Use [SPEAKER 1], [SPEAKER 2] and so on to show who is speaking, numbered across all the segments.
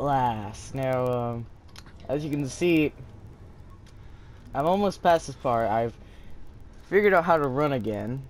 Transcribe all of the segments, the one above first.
[SPEAKER 1] Outlast. Now, um, as you can see, I'm almost past this part. I've figured out how to run again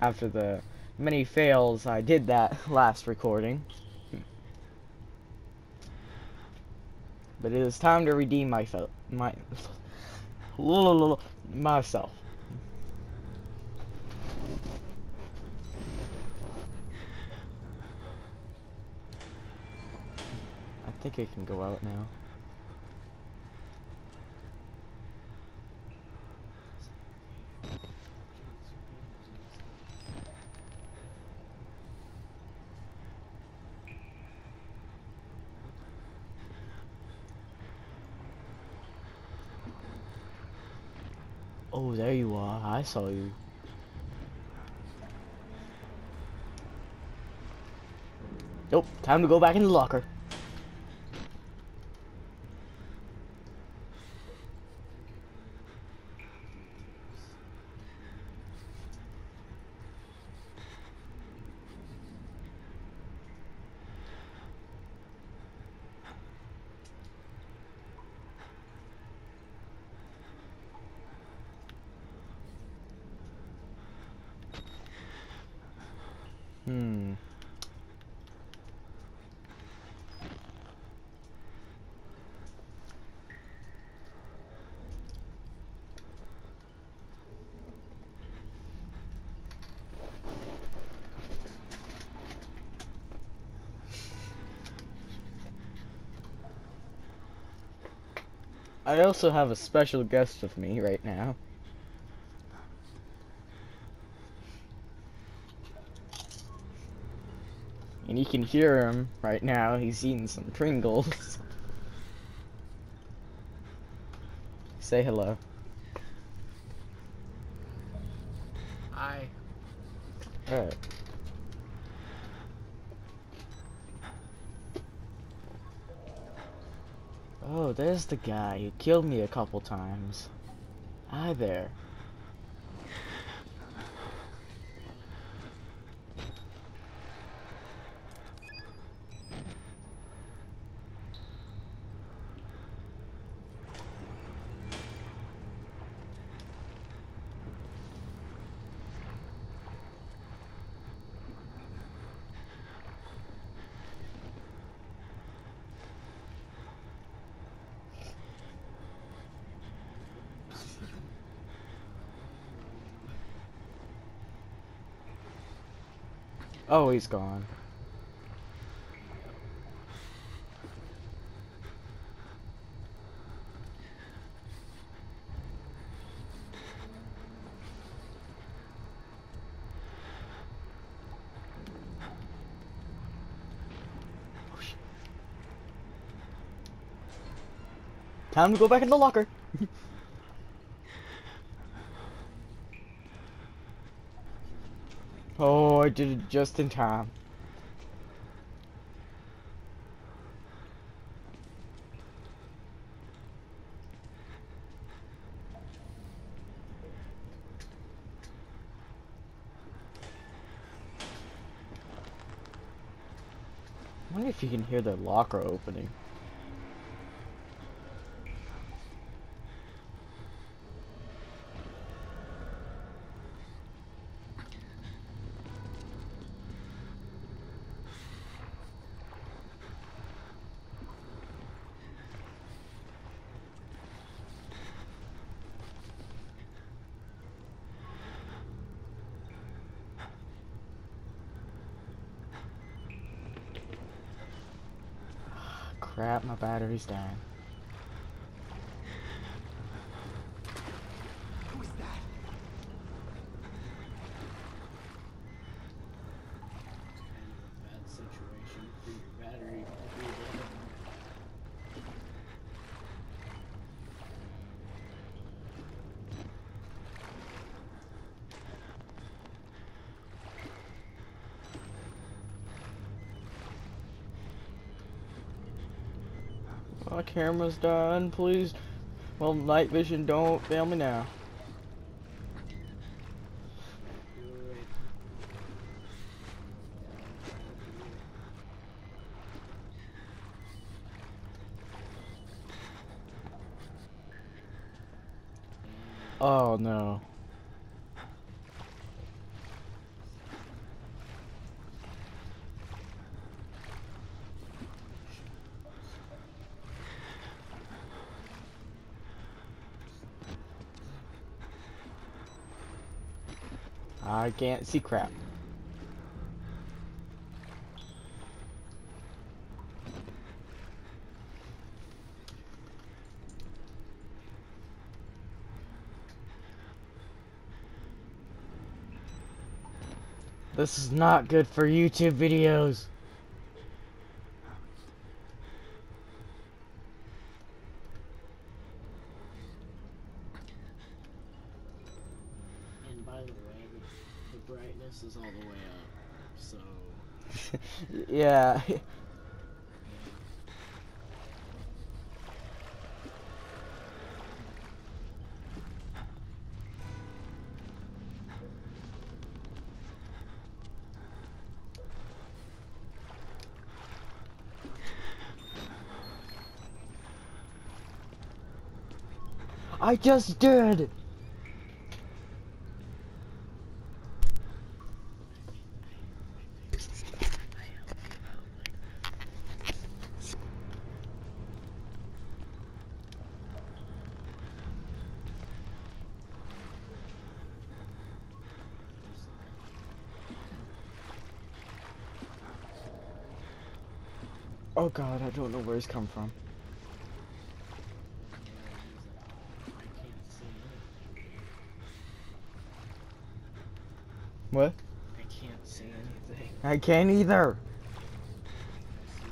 [SPEAKER 1] after the many fails I did that last recording. But it is time to redeem my my myself. I think I can go out now. Oh, there you are. I saw you. Nope, time to go back in the locker. Hmm. I also have a special guest with me right now. And you can hear him right now. He's eating some Pringles. Say hello.
[SPEAKER 2] Hi.
[SPEAKER 1] Alright. Oh, there's the guy who killed me a couple times. Hi there. Oh, he's gone. Time to go back in the locker. oh, I did it just in time. I wonder if you can hear the locker opening. Crap, my battery's dying. My camera's done, please. Well, night vision don't fail me now. Oh no. I can't see crap. This is not good for YouTube videos.
[SPEAKER 3] And way, the, the brightness is all the way up. So
[SPEAKER 1] yeah. I just did. Oh god, I don't know where he's come from.
[SPEAKER 3] I can't see anything.
[SPEAKER 1] What?
[SPEAKER 3] I can't see anything.
[SPEAKER 1] I can't either.
[SPEAKER 3] I see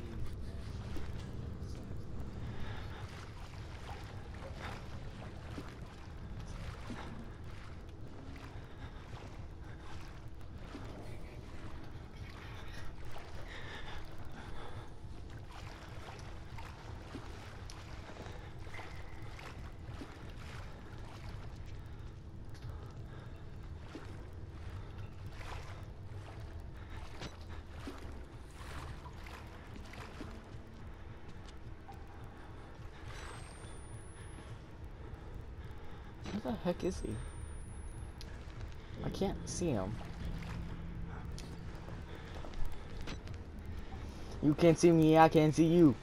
[SPEAKER 1] Where the heck is he? I can't see him. You can't see me, I can't see you.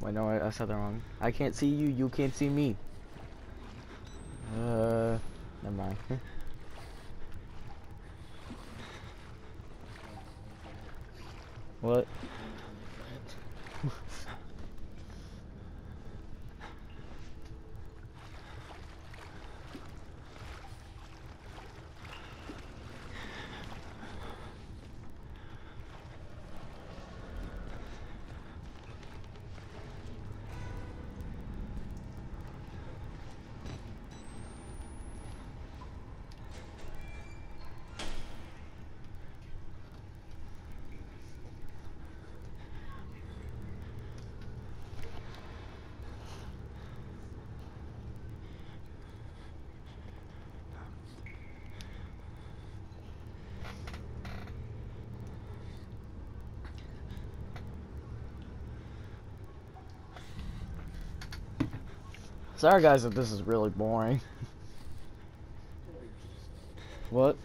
[SPEAKER 1] Wait, no, I, I said that wrong. I can't see you, you can't see me. Uh, never mind. what? Sorry guys if this is really boring. What?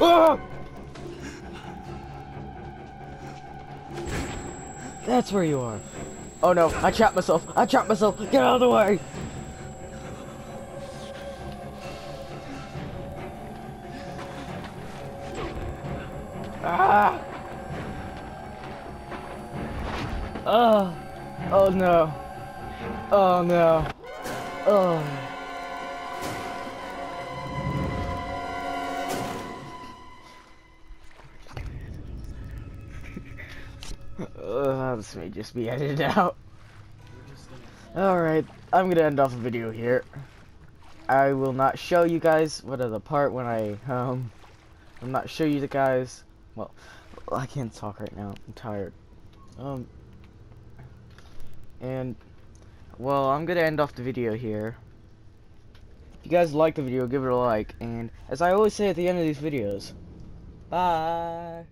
[SPEAKER 1] That's where you are. Oh no, I trapped myself. I trapped myself. Get out of the way. Ah! Oh. Oh no. Oh no. Oh. Uh, this may just be edited out. Alright, I'm gonna end off the video here. I will not show you guys what are the part when I, um, I'm not show you the guys. Well, I can't talk right now. I'm tired. Um, and, well, I'm gonna end off the video here. If you guys like the video, give it a like. And, as I always say at the end of these videos, bye.